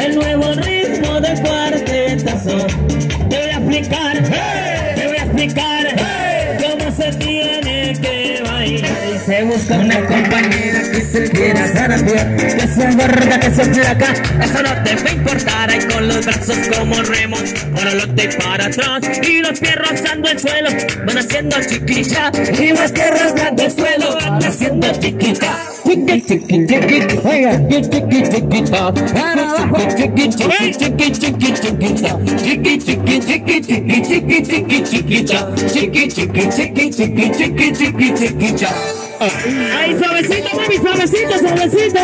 El nuevo ritmo de cuartetazo. Te voy a explicar, te voy a explicar cómo se tiene que bailar. Y se busca una compañera que se quiera zarapear, que sea gorda, que sea flaca. Eso no te va a importar. Ahí con los brazos como remos, para adelante y para atrás. Y los pies rozando el suelo, van haciendo chiquilla. Y los pies rozando el suelo, Ay, suavecito, mami, suavecito, suavecito.